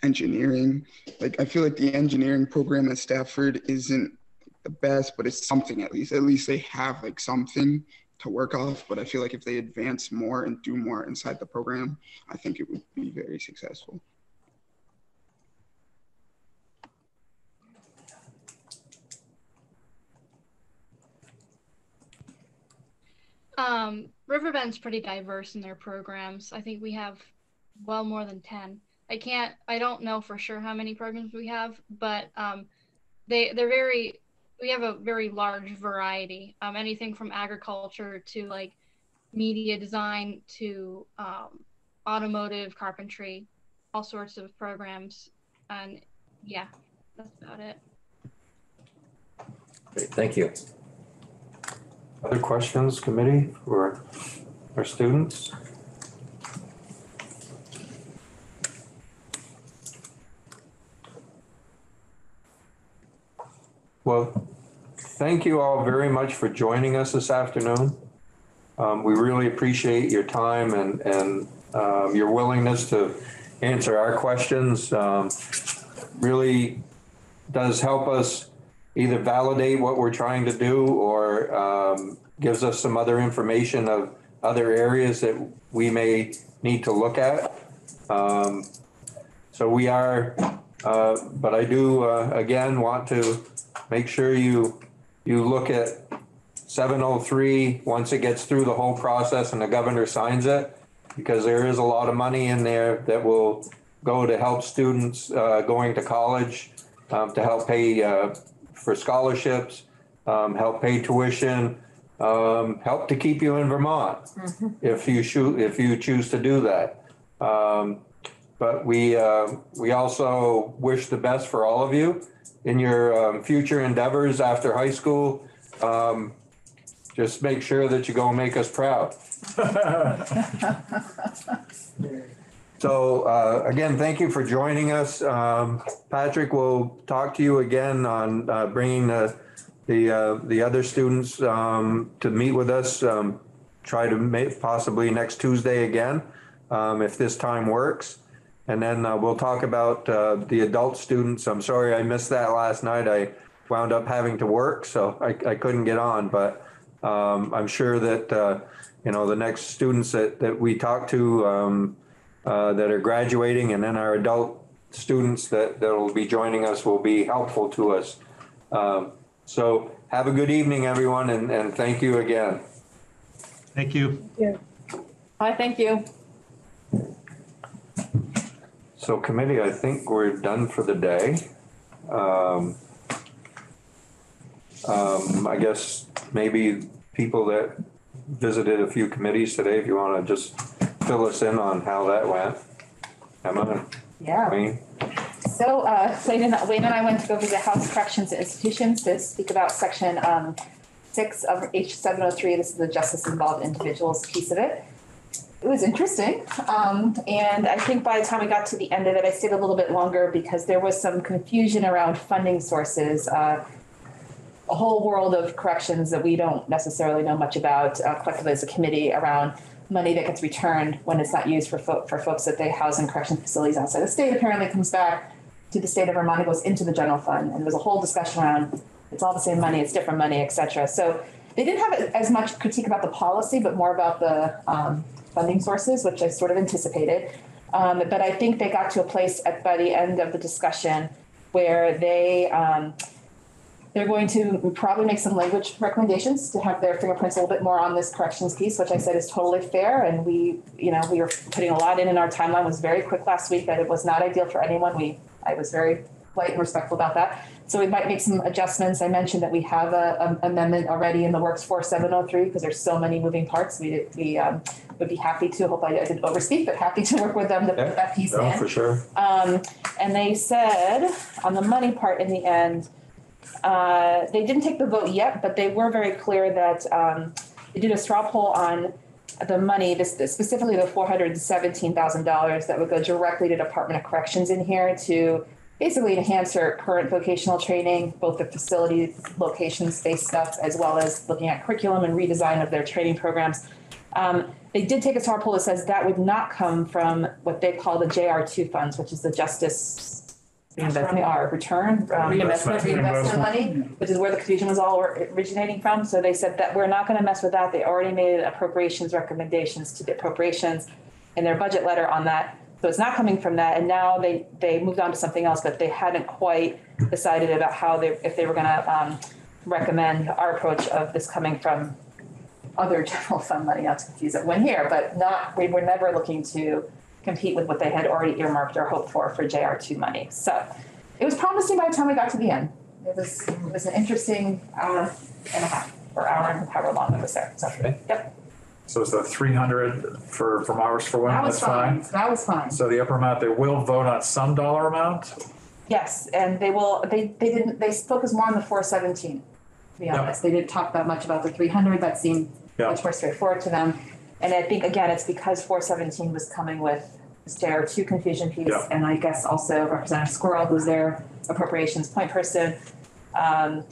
Speaker 3: engineering. Like I feel like the engineering program at Stafford isn't the best, but it's something at least. At least they have like something to work off. But I feel like if they advance more and do more inside the program, I think it would be very successful.
Speaker 6: Um, Riverbend's pretty diverse in their programs. I think we have well more than 10. I can't, I don't know for sure how many programs we have, but um, they, they're very, we have a very large variety. Um, anything from agriculture to like media design to um, automotive, carpentry, all sorts of programs. And yeah, that's about it.
Speaker 11: Great, thank you.
Speaker 1: Other questions, committee, for our students? Well, thank you all very much for joining us this afternoon. Um, we really appreciate your time and, and, um, your willingness to answer our questions. Um, really does help us either validate what we're trying to do or, um, gives us some other information of other areas that we may need to look at. Um, so we are, uh, but I do, uh, again, want to make sure you, you look at 703, once it gets through the whole process and the governor signs it, because there is a lot of money in there that will go to help students uh, going to college, um, to help pay uh, for scholarships, um, help pay tuition, um, help to keep you in Vermont if you shoot, if you choose to do that. Um, but we, uh, we also wish the best for all of you in your um, future endeavors after high school. Um, just make sure that you go and make us proud. (laughs) So uh, again, thank you for joining us. Um, Patrick will talk to you again on uh, bringing the the uh, the other students um, to meet with us. Um, try to make possibly next Tuesday again, um, if this time works. And then uh, we'll talk about uh, the adult students. I'm sorry I missed that last night. I wound up having to work, so I, I couldn't get on. But um, I'm sure that uh, you know the next students that that we talk to um, uh, that are graduating, and then our adult students that that will be joining us will be helpful to us. Um, so have a good evening, everyone, and, and thank you again.
Speaker 2: Thank you.
Speaker 7: Hi, thank you.
Speaker 1: So committee, I think we're done for the day. Um, um, I guess maybe people that visited a few committees today, if you want to just fill us in on how that went. Emma,
Speaker 12: Yeah.
Speaker 1: Wayne?
Speaker 12: So uh, Wayne and Wayne and I went to go visit House Corrections and Institutions to speak about section um, six of H seven oh three. This is the justice involved individuals piece of it. It was interesting, um, and I think by the time we got to the end of it, I stayed a little bit longer because there was some confusion around funding sources. Uh, a whole world of corrections that we don't necessarily know much about uh, collectively as a committee around money that gets returned when it's not used for fo- for folks that they house in correction facilities outside the state apparently comes back to the state of Vermont and goes into the general fund and there's a whole discussion around it's all the same money it's different money et cetera so they didn't have as much critique about the policy but more about the um, funding sources which I sort of anticipated um, but I think they got to a place at by the end of the discussion where they um, they're going to probably make some language recommendations to have their fingerprints a little bit more on this corrections piece, which I said is totally fair. And we, you know, we were putting a lot in and our timeline was very quick last week that it was not ideal for anyone. We, I was very polite and respectful about that. So we might make some adjustments. I mentioned that we have a, a amendment already in the works for 703 because there's so many moving parts. We, we um, would be happy to, hope I, didn't overspeak, but happy to work with them to put that piece
Speaker 1: No,
Speaker 12: in.
Speaker 1: for sure.
Speaker 12: Um, and they said on the money part in the end, Uh, they didn't take the vote yet, but they were very clear that um, they did a straw poll on the money, this this- specifically the four hundred and seventeen thousand dollars that would go directly to Department of Corrections in here to basically enhance their current vocational training, both the facility locations-based stuff as well as looking at curriculum and redesign of their training programs. Um, they did take a straw poll that says that would not come from what they call the JR two funds, which is the Justice Reinvestment, or return, um, reinvestment, reinvestment money, which is where the confusion was all originating from. So they said that we're not gonna mess with that. They already made appropriations recommendations to the appropriations in their budget letter on that. So it's not coming from that. And now they, they moved on to something else, but they hadn't quite decided about how they, if they were gonna, um, recommend our approach of this coming from other general fund money, not to confuse it, when here, but not, we were never looking to compete with what they had already earmarked or hoped for for JR two money. So it was promising by the time we got to the end. It was, it was an interesting hour and a half, or hour and however long it was there. So, yep,
Speaker 15: So is the three hundred for, from Works for Women, that
Speaker 12: was
Speaker 15: that's fine?
Speaker 12: fine. That was fine.
Speaker 15: So the upper amount, they will vote on some dollar amount?
Speaker 12: Yes, and they will, they, they didn't, they focused more on the four seventeen, to be
Speaker 15: Yeah.
Speaker 12: honest. They didn't talk that much about the three hundred, that seemed
Speaker 15: Yeah.
Speaker 12: much more straightforward to them. And I think, again, it's because four seventeen was coming with this JR two confusion piece.
Speaker 15: Yeah.
Speaker 12: And I guess also Representative Squirrel, who's their appropriations point person, um,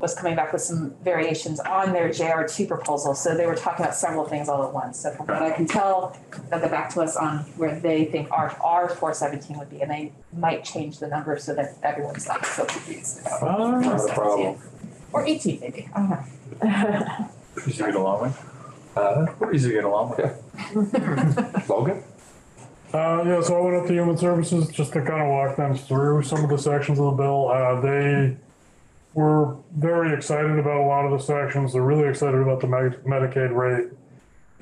Speaker 12: was coming back with some variations on their JR two proposal. So they were talking about several things all at once. So from what I can tell, they'll get back to us on where they think our, our four seventeen would be, and they might change the number so that everyone's not so confused about.
Speaker 15: Oh, not a problem.
Speaker 12: Or eighteen maybe, I don't know.
Speaker 15: Easy to get along with? Uh, easy to get along with. (laughs)
Speaker 1: Logan?
Speaker 16: Uh, yeah, so I went up to Human Services just to kind of walk them through some of the sections of the bill. Uh, they were very excited about a lot of the sections. They're really excited about the Med- Medicaid rate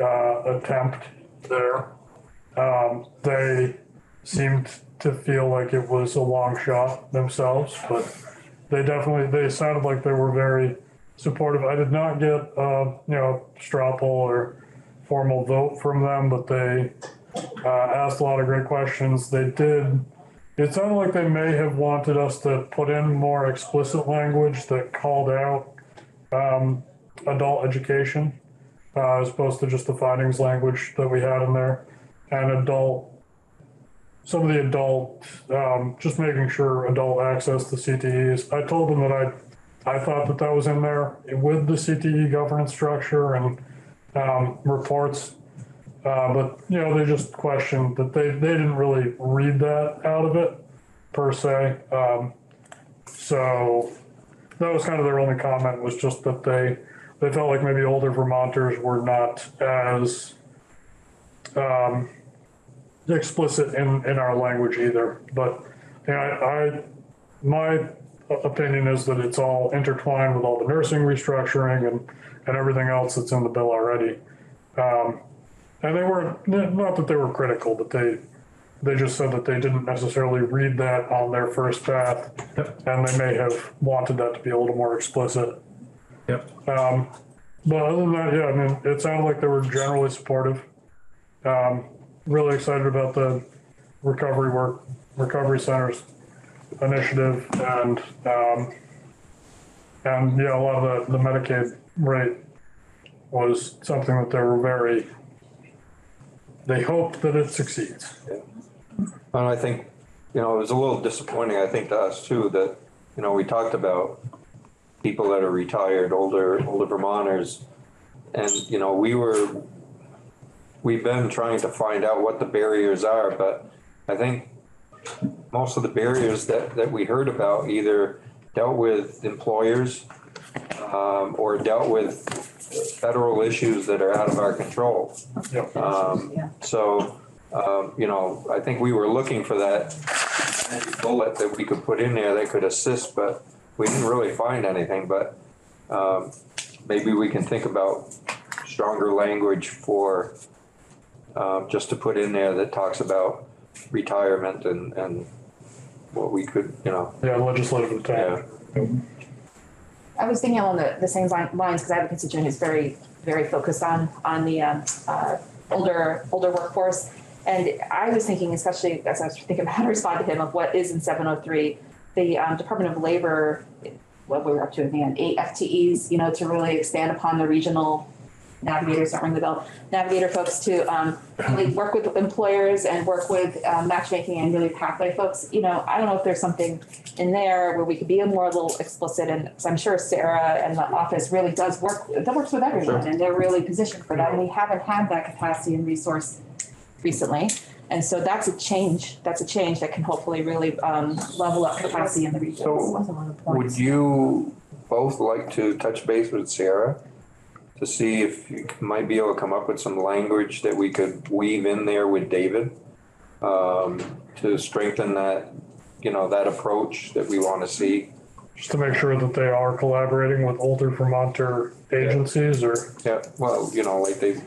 Speaker 16: uh, attempt there. Um, they seemed to feel like it was a long shot themselves, but they definitely they sounded like they were very supportive. I did not get uh, you know straw poll or formal vote from them, but they uh, asked a lot of great questions. They did. It sounded like they may have wanted us to put in more explicit language that called out um, adult education uh, as opposed to just the findings language that we had in there and adult. Some of the adult, um, just making sure adult access to CTEs. I told them that I, I thought that that was in there with the CTE governance structure and um, reports. Uh, but, you know, they just questioned that they, they didn't really read that out of it per se. Um, so that was kind of their only comment was just that they, they felt like maybe older Vermonters were not as, um, explicit in, in our language either. But, yeah, I, I, my opinion is that it's all intertwined with all the nursing restructuring and, and everything else that's in the bill already. Um, and they weren't, that they were critical, but they, they just said that they didn't necessarily read that on their first path. And they may have wanted that to be a little more explicit.
Speaker 15: Yep.
Speaker 16: Um, but other than that, yeah, I mean, it sounded like they were generally supportive. Um, really excited about the recovery work, recovery centers initiative and, um, and yeah, a lot of the, the Medicaid rate was something that they were very, they hope that it succeeds.
Speaker 1: And I think, you know, it was a little disappointing, I think, to us too, that, you know, we talked about people that are retired, older, older Vermonters. And, you know, we were, we've been trying to find out what the barriers are, but I think most of the barriers that, that we heard about either dealt with employers um, or dealt with federal issues that are out of our control. Um, so, um, you know, I think we were looking for that magic bullet that we could put in there that could assist, but we didn't really find anything, but, um, maybe we can think about stronger language for, um, just to put in there that talks about retirement and, and what we could, you know.
Speaker 16: Yeah, legislative intent.
Speaker 12: I was thinking along the, the same line- lines, because I have a constituent who's very, very focused on, on the, um, uh, older, older workforce. And I was thinking, especially as I was thinking about how to respond to him of what is in seven oh three, the, um, Department of Labor what we were up to, I think, had eight FTEs, you know, to really expand upon the regional navigators, don't ring the bell, navigator folks to um, really work with employers and work with um, matchmaking and really pathway folks. You know, I don't know if there's something in there where we could be a more a little explicit and 'cause I'm sure Sarah and the office really does work, that works with everyone and they're really positioned for that. And we haven't had that capacity and resource recently. And so that's a change, that's a change that can hopefully really um, level up capacity in the regions.
Speaker 1: So would you both like to touch base with Sarah to see if you might be able to come up with some language that we could weave in there with David? Um, to strengthen that, you know, that approach that we want to see.
Speaker 16: Just to make sure that they are collaborating with older Vermonter agencies or?
Speaker 1: Yeah, well, you know, like they,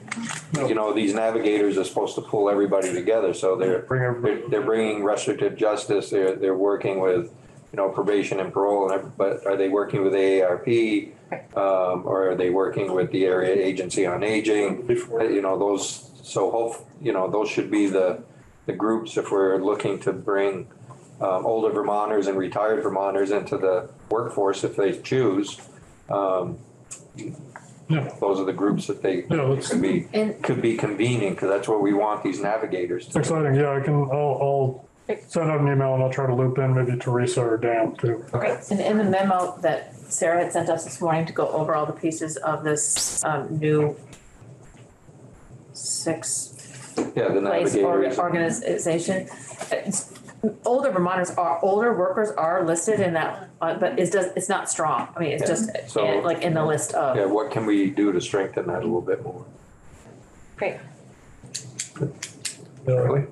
Speaker 1: you know, these navigators are supposed to pull everybody together, so they're, they're, they're bringing restorative justice, they're, they're working with, you know, probation and parole, and but are they working with AARP? Um, or are they working with the area agency on aging? Uh, You know, those, so hope, you know, those should be the, the groups if we're looking to bring um, older Vermonters and retired Vermonters into the workforce if they choose. Um, those are the groups that they could be, could be convening, because that's what we want these navigators
Speaker 16: It's
Speaker 1: to.
Speaker 16: exciting, yeah, I can, I'll, I'll send out an email and I'll try to loop in maybe Teresa or Dan too.
Speaker 7: Great. And in the memo that Sarah had sent us this morning to go over all the pieces of this um, new six
Speaker 1: Yeah, the
Speaker 7: place or-
Speaker 1: navigators.
Speaker 7: organization. It's- Older Vermonters are, older workers are listed in that, uh, but it's just, it's not strong. I mean, it's just
Speaker 1: So-
Speaker 7: uh, like in the list of.
Speaker 1: Yeah, what can we do to strengthen that a little bit more?
Speaker 7: Great.
Speaker 1: Really?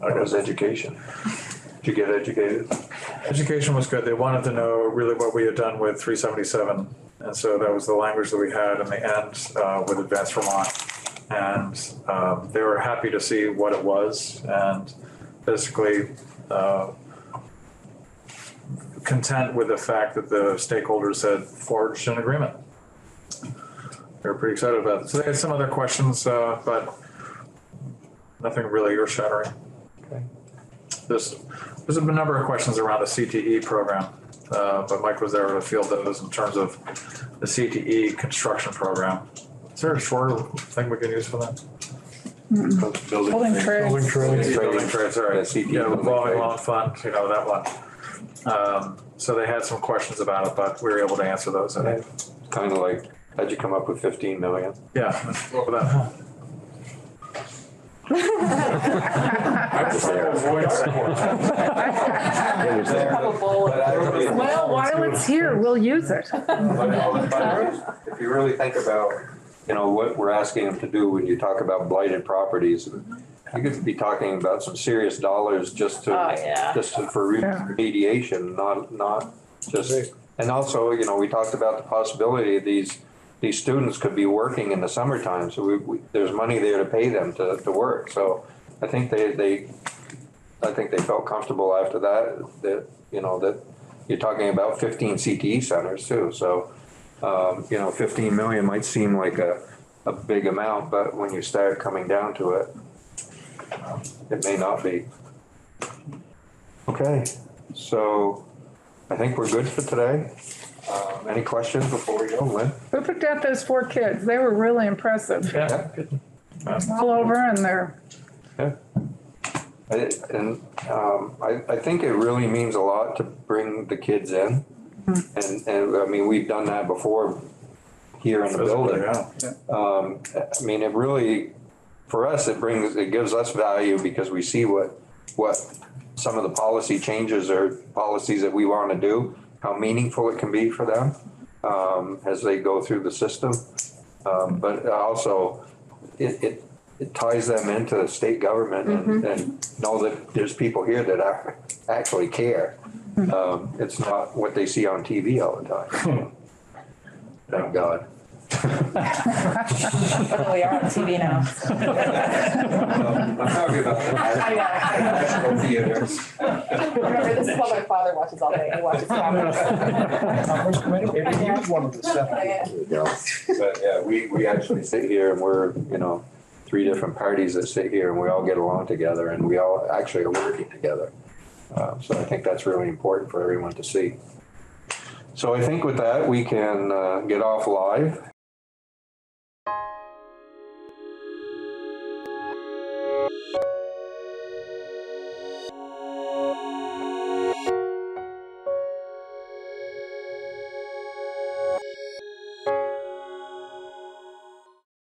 Speaker 1: That was education. Did you get educated?
Speaker 15: Education was good. They wanted to know really what we had done with three seventy-seven. And so that was the language that we had in the end, uh, with Advanced Vermont. And, um, they were happy to see what it was and basically, uh, content with the fact that the stakeholders had forged an agreement. They were pretty excited about it. So they had some other questions, uh, but nothing really earth shattering. There's, there's a number of questions around the CTE program, uh, but Mike was there to field those in terms of the CTE construction program. Is there a shorter thing we can use for that?
Speaker 10: Building trades.
Speaker 16: Building trades.
Speaker 15: Building trades, all right.
Speaker 1: CTE
Speaker 15: Yeah,
Speaker 1: building
Speaker 15: revolving
Speaker 1: trades.
Speaker 15: loan fund, you know, that one. Um, so they had some questions about it, but we were able to answer those, I think.
Speaker 1: Kind of like, how'd you come up with fifteen million?
Speaker 15: Yeah, what was that?
Speaker 10: Well, while it's here, we'll use it.
Speaker 1: Uh, if you really think about, you know, what we're asking them to do when you talk about blighted properties, you could be talking about some serious dollars just
Speaker 7: Oh,
Speaker 1: to,
Speaker 7: yeah.
Speaker 1: just to- for remediation, not, not just, and also, you know, we talked about the possibility of these, these students could be working in the summertime, so we, we, there's money there to pay them to, to work, so I think they, they, I think they felt comfortable after that, that, you know, that you're talking about fifteen CTE centers too, so, um, you know, fifteen million might seem like a, a big amount, but when you start coming down to it, um, it may not be. Okay, so I think we're good for today. Um, any questions before we go, Lynn?
Speaker 10: Who picked out those four kids? They were really impressive.
Speaker 1: Yeah.
Speaker 10: All over and they're,
Speaker 1: I- And um, I, I think it really means a lot to bring the kids in. And, and, I mean, we've done that before here in the building. Um, I mean, it really, for us, it brings, it gives us value because we see what, what some of the policy changes or policies that we want to do, how meaningful it can be for them um, as they go through the system. Um, But also, it, it, it ties them into the state government and, and know that there's people here that are, actually care. Um, It's not what they see on TV all the time. (laughs) Thank God.
Speaker 12: Oh, we are on TV now.
Speaker 1: I'm talking about the national theaters.
Speaker 12: Remember, this is what my father watches all day. He watches. (laughs)
Speaker 9: Commerce Committee, maybe he was one of the seven.
Speaker 1: But yeah, we, we actually sit here and we're, you know, three different parties that sit here and we all get along together and we all actually are working together. Uh, So I think that's really important for everyone to see. So I think with that, we can uh, get off live